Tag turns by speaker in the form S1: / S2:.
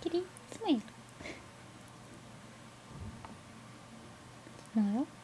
S1: きキつスいイル나 요?